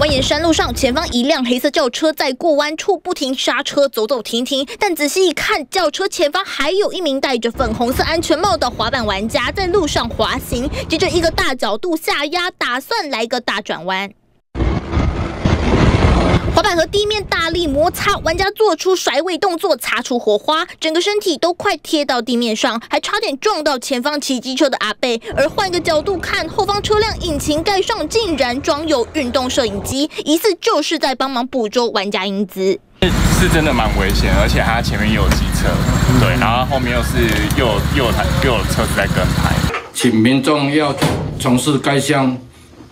蜿蜒山路上，前方一辆黑色轿车在过弯处不停刹车，走走停停。但仔细一看，轿车前方还有一名戴着粉红色安全帽的滑板玩家在路上滑行，接着一个大角度下压，打算来个大转弯。滑板和地面大力摩擦，玩家做出甩尾动作，擦出火花，整个身体都快贴到地面上，还差点撞到前方骑机车的阿贝。而换个角度看，后方车辆引擎盖上竟然装有运动摄影机，疑似就是在帮忙捕捉玩家英姿。是真的蛮危险，而且它前面又有机车，对，然后后面又是又又台又有车子在跟拍，请民众要从事该项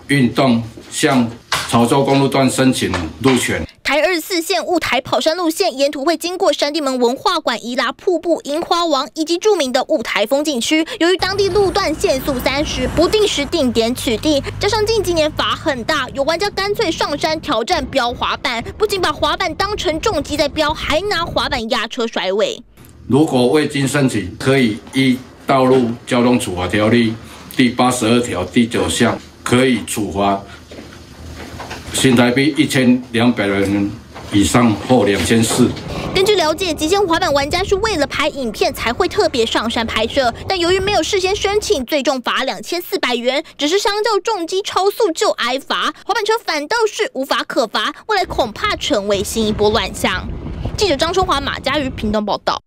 运动向。潮州公路段申请路权。台二四线雾台跑山路线沿途会经过山地门文化馆、伊拉瀑布、樱花王以及著名的雾台风景区。由于当地路段限速三十，不定时定点取缔，加上近几年罚很大，有玩家干脆上山挑战飙滑板，不仅把滑板当成重机在飙，还拿滑板压车甩尾。如果未经申请，可以依《道路交通处罚条例》第八十二条第九项，可以处罚。新台币一千两百元以上或两千四。根据了解，极限滑板玩家是为了拍影片才会特别上山拍摄，但由于没有事先申请，最终罚两千四百元。只是相较重机超速就挨罚，滑板车反倒是无法可罚，未来恐怕成为新一波乱象。记者张春华、马家瑜，屏东报道。